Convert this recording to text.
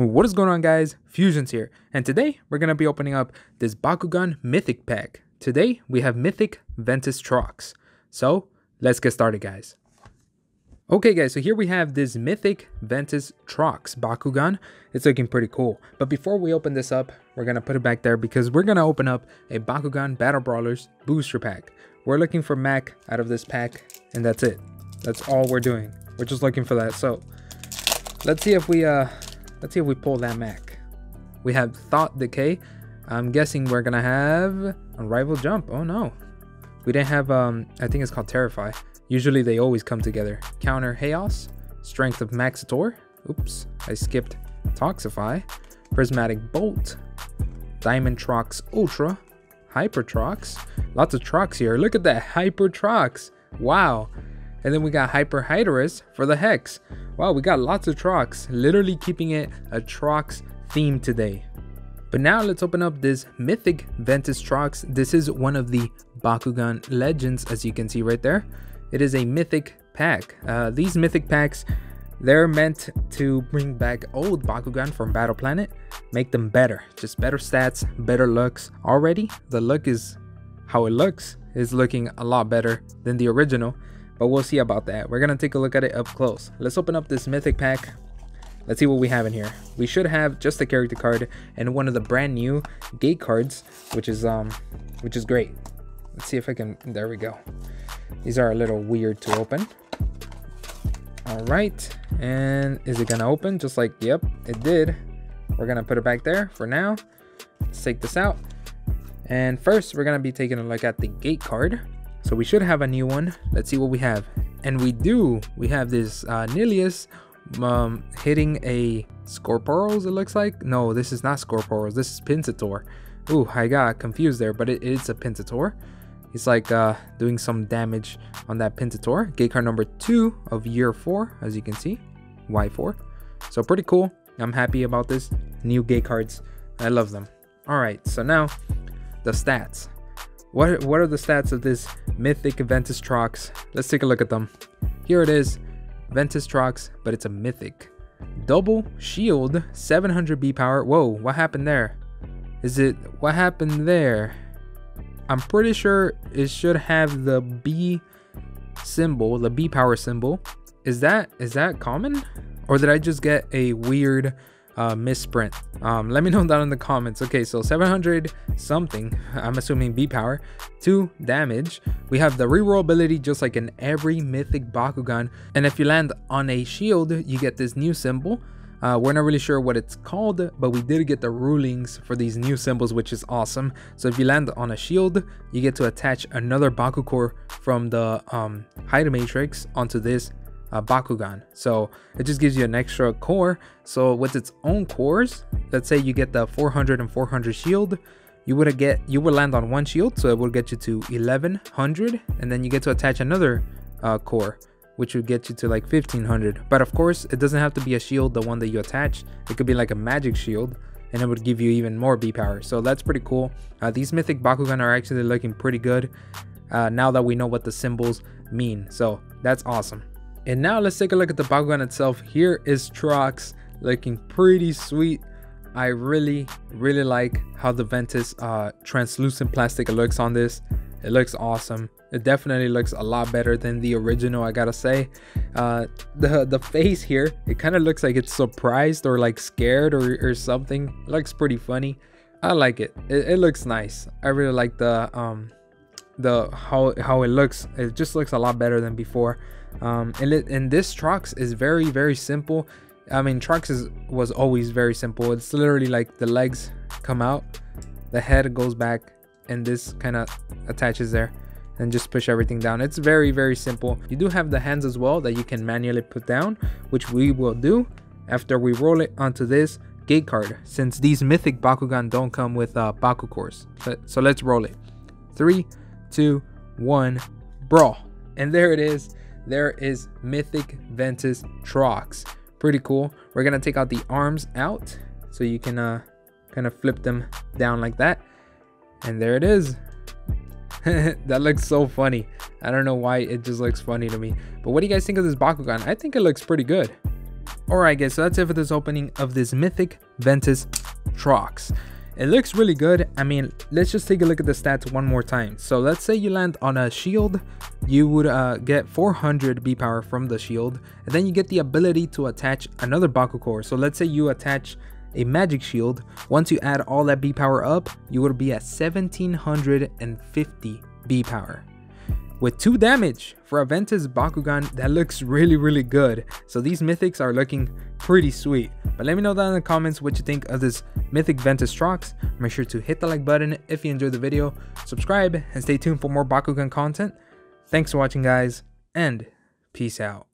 What is going on guys? FuZzionZ here, and today we're going to be opening up this Bakugan Mythic pack. Today we have Mythic Ventus Trox. So let's get started guys. Okay guys, so here we have this Mythic Ventus Trox Bakugan. It's looking pretty cool. But before we open this up, we're going to put it back there because we're going to open up a Bakugan Battle Brawlers booster pack. We're looking for Mac out of this pack, and that's it. That's all we're doing. We're just looking for that. So let's see if we uh let's see if we pull that Mac. We have Thought Decay. I'm guessing we're gonna have Unrivaled Jump. Oh no. We didn't have um I think it's called Terrify. Usually they always come together. Counter Chaos, Strength of Maxotaur. Oops, I skipped Toxify. Prismatic Bolt, Diamond Trox Ultra, Hyper Trox. Lots of Trox here. Look at that Hyper Trox. Wow. And then we got Hyper Hydorous for the Hex. Wow, we got lots of Trox. Literally keeping it a Trox theme today. But now let's open up this Mythic Ventus Trox. This is one of the Bakugan Legends, as you can see right there. It is a Mythic pack. Uh, these Mythic packs, they're meant to bring back old Bakugan from Battle Planet, make them better. Just better stats, better looks. Already, the look is how it looks is looking a lot better than the original but we'll see about that. We're gonna take a look at it up close. Let's open up this mythic pack. Let's see what we have in here. We should have just the character card and one of the brand new gate cards, which is um, which is great. Let's see if I can. There we go. These are a little weird to open. All right, and is it gonna open? Just like yep, it did. We're gonna put it back there for now. Let's take this out. And first, we're gonna be taking a look at the gate card. So we should have a new one. Let's see what we have. And we do. We have this uh, Nillious um, hitting a Scorporos, it looks like. No, this is not Scorporos. This is Pinsir. Ooh, I got confused there, but it, it's a Pinsir. He's like uh, doing some damage on that Pinsir. Gate card number two of year four, as you can see. Y4. So pretty cool. I'm happy about this. New gate cards. I love them. Alright, so now the stats. What, what are the stats of this Mythic Ventus Trox? Let's take a look at them. Here it is, Ventus Trox, but it's a Mythic. Double Shield, 700 B power. Whoa, what happened there? Is it, what happened there? I'm pretty sure it should have the B symbol, the B power symbol. Is that, is that common? Or did I just get a weird uh, misprint. Um, let me know down in the comments. Okay, so 700 something, I'm assuming B power, 2 damage. We have the reroll ability just like in every mythic Bakugan. And if you land on a shield, you get this new symbol. Uh, we're not really sure what it's called, but we did get the rulings for these new symbols, which is awesome. So if you land on a shield, you get to attach another Bakucore from the um, Matrix onto this uh, Bakugan. So it just gives you an extra core. So with its own cores, let's say you get the 400 and 400 shield, you would get you would land on one shield, so it will get you to 1100, and then you get to attach another uh, core, which would get you to like 1500. But of course, it doesn't have to be a shield, the one that you attach. It could be like a magic shield, and it would give you even more B power. So that's pretty cool. Uh, these mythic Bakugan are actually looking pretty good uh, now that we know what the symbols mean. So that's awesome. And now let's take a look at the Bakugan itself. Here is Trox looking pretty sweet. I really, really like how the Ventus uh, translucent plastic looks on this. It looks awesome. It definitely looks a lot better than the original, I gotta say. Uh, the the face here, it kind of looks like it's surprised or like scared or, or something. It looks pretty funny. I like it. it. It looks nice. I really like the um the how how it looks. It just looks a lot better than before. Um, and, it, and this Trox is very, very simple. I mean, Trox is, was always very simple. It's literally like the legs come out, the head goes back, and this kind of attaches there and just push everything down. It's very, very simple. You do have the hands as well that you can manually put down, which we will do after we roll it onto this gate card, since these mythic Bakugan don't come with uh, Baku cores. So let's roll it. Three, two, one, brawl. And there it is there is Mythic Ventus Trox. Pretty cool. We're gonna take out the arms out so you can uh, kind of flip them down like that. And there it is. that looks so funny. I don't know why it just looks funny to me. But what do you guys think of this Bakugan? I think it looks pretty good. Alright guys, so that's it for this opening of this Mythic Ventus Trox. It looks really good. I mean, let's just take a look at the stats one more time. So let's say you land on a shield, you would uh, get 400 B power from the shield, and then you get the ability to attach another Baku core. So let's say you attach a magic shield. Once you add all that B power up, you would be at 1750 B power with 2 damage for a Ventus Bakugan that looks really really good. So these mythics are looking pretty sweet. But let me know down in the comments what you think of this Mythic Ventus Trox. Make sure to hit the like button if you enjoyed the video, subscribe, and stay tuned for more Bakugan content. Thanks for watching guys, and peace out.